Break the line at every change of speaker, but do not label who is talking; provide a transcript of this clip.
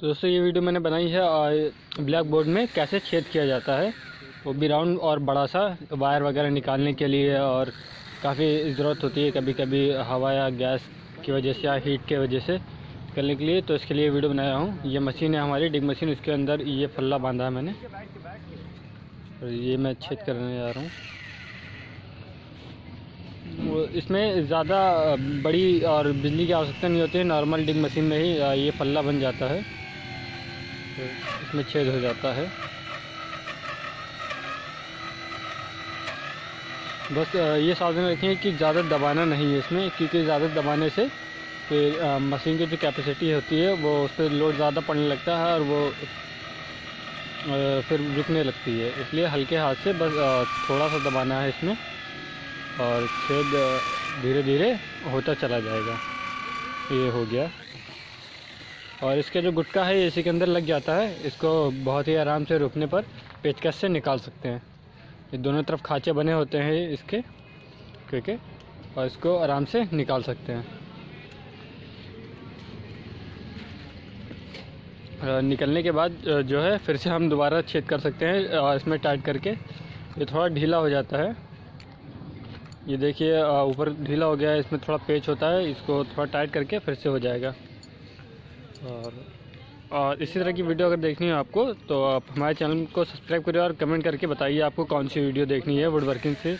तो दोस्तों, ये वीडियो मैंने बनाई है और ब्लैक बोर्ड में कैसे छेद किया जाता है। वो भी राउंड और बड़ा सा, वायर वगैरह निकालने के लिए और काफ़ी ज़रूरत होती है कभी कभी हवा या गैस की वजह से या हीट के वजह से करने के लिए। तो इसके लिए वीडियो बनाया हूँ। ये मशीन है हमारी, डिग मशीन। उसके अंदर ये फल्ला बांधा है मैंने। और ये मैं छेद करने जा रहा हूँ। इसमें ज़्यादा, बड़ी और बिजली की आवश्यकता नहीं होती। है नॉर्मल डिग मशीन में ही ये पल्ला बन जाता है। तो इसमें छेद हो जाता है। बस ये सावधान रखें कि ज़्यादा दबाना नहीं है इसमें, क्योंकि ज़्यादा दबाने से फिर मशीन की जो कैपेसिटी होती है, वो उस पर लोड ज़्यादा पड़ने लगता है और वो फिर रुकने लगती है। इसलिए हल्के हाथ से बस थोड़ा सा दबाना है इसमें और छेद धीरे धीरे होता चला जाएगा। ये हो गया। और इसके जो गुटका है इसी के अंदर लग जाता है। इसको बहुत ही आराम से रुकने पर पेचकस से निकाल सकते हैं। ये दोनों तरफ़ खाँचे बने होते हैं इसके, क्योंकि, और इसको आराम से निकाल सकते हैं। निकलने के बाद जो है, फिर से हम दोबारा छेद कर सकते हैं और इसमें टाइट करके। ये थोड़ा ढीला हो जाता है। ये देखिए ऊपर ढीला हो गया है, इसमें थोड़ा पेच होता है, इसको थोड़ा टाइट करके फिर से हो जाएगा। और और इसी तरह की वीडियो अगर देखनी हो आपको तो आप हमारे चैनल को सब्सक्राइब करिए और कमेंट करके बताइए आपको कौन सी वीडियो देखनी है वुड वर्किंग से।